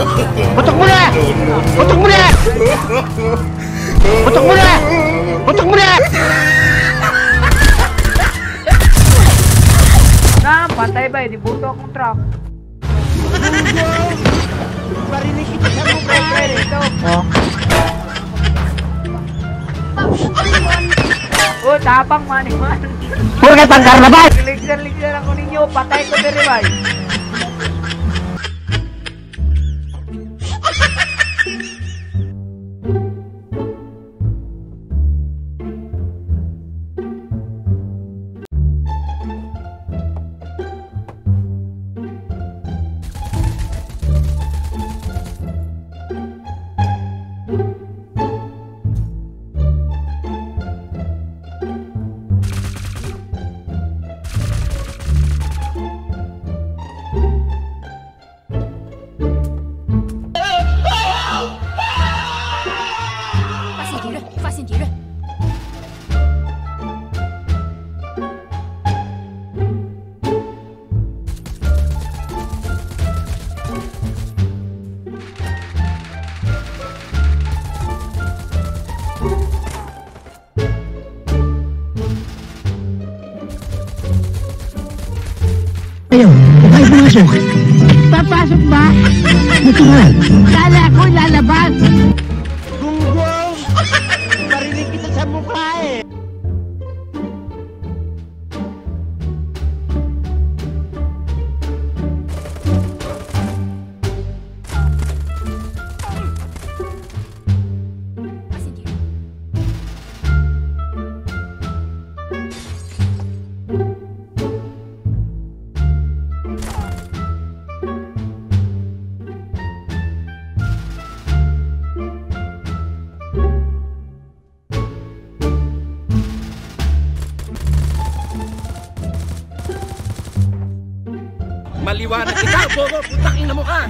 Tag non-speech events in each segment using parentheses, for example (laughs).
Ay, patay na yun. Putok mo na! Putok mo na! Putok mo na! Putok mo na! Na, patay ba? Di buto akong truck. Parinig kita sa mukha. Pre, dito. Oh, Oh, tapang man, man. Huwag ang karnaval! Ligsan-ligsan ako ninyo. Patay ko diri ba? Papasok ba? Natural. Kala ko lalabas. Papaliwanag kita, (laughs) bobo, putang ina mo ka!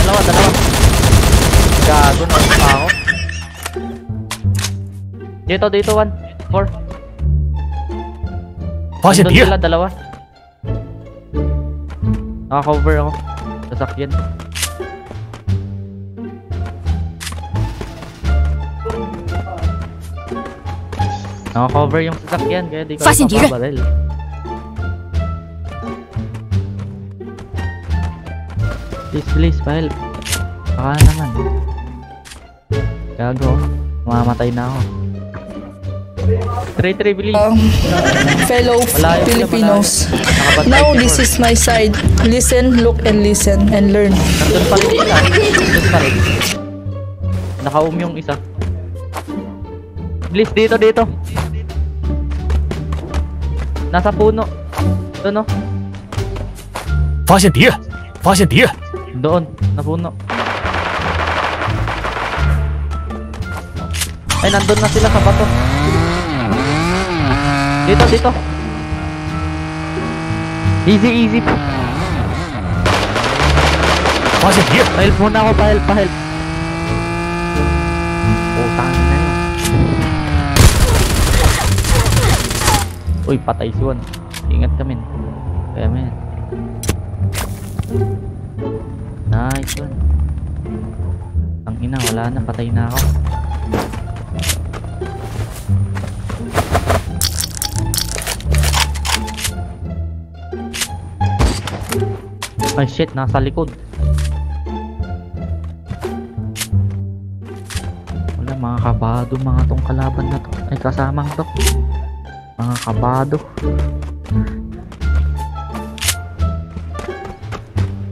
dalawa, dalawa. Gago, nasa pa ako. Dito, dito, one. Four. Why is here? Sila, dalawa. Naka-cover ako. Sasakyan. Naka-cover yung sasakyan kaya di ko Fasten ito mabaril. Please, please, pa-help. Baka naman. Gago. Mamamatay na ako. 3-3, bilis. (laughs) fellow Malayo sila, Filipinos. malayo. Nakabantay Now si this Lord. is my side. Listen, look, and listen, and learn. Nandun pa rin sila. Nandun pa rin. Naka-um yung isa. Bilis, dito, dito. Nasa puno. Doon, no? 发现敌人！发现敌人！ doon, napuno. Ay, nandun na sila sa bato. Dito, dito. Easy, easy. Was it here? Help muna ako, pa-help, pa-help. Putang na yun. Uy, patay si Juan. Ingat kami. Kaya mo yan. Nice one. Ang ina, wala na. Patay na ako. Ay shit, nasa likod. Wala, mga kabado mga tong kalaban na to. Ay, kasamang to. Mga kabado.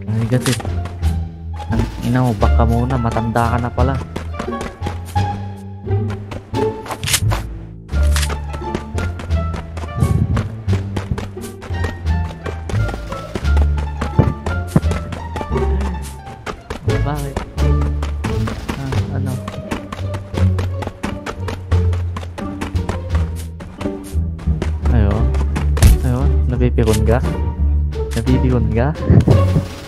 Ay, bigat eh. Ina baka muna, matanda ka na pala. Bakit? Ah, ano? Ayun. Ayun, napipikon ka? Napipikon ka? (laughs)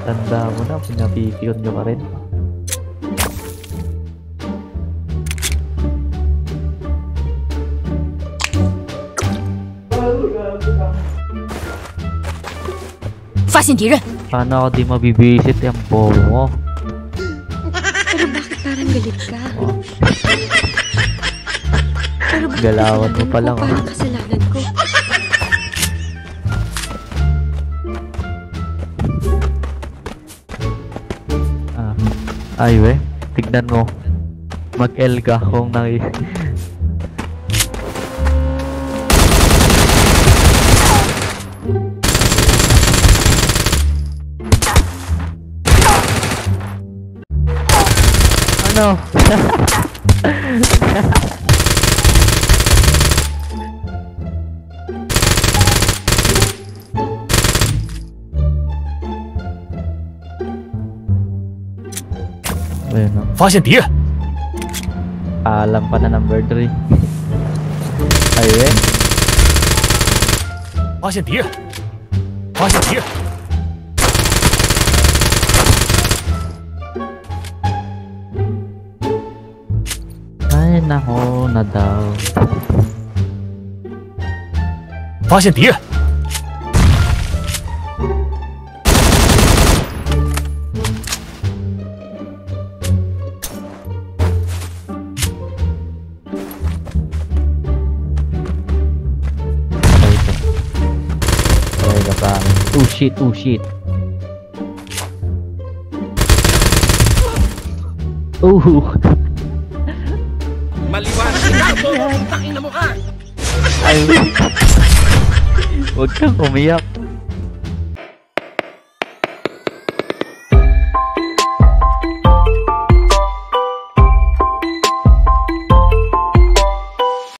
Tanda mo na, pinapipiyot nyo ka rin. Paano ako di mabibisit yung bobo mo? Pero bakit parang galit ka? Oh. Pero bakit Galawan mo pa lang, oh. Parang ah. kasalanan ko. Ay we, tignan mo. Mag-L ka kung nang (laughs) Ano? (laughs) Ayun no. 发现敌人， Alam pa na number 3. Ay we. 发现敌人，发现敌人， Ay nako na daw. 发现敌人， Shit, oh shit. Oh, maliwanag ka, bobo, putang ina mo ka. ay. Huwag kang umiyak.